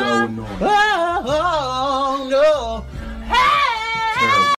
so annoying. Oh, oh, oh no.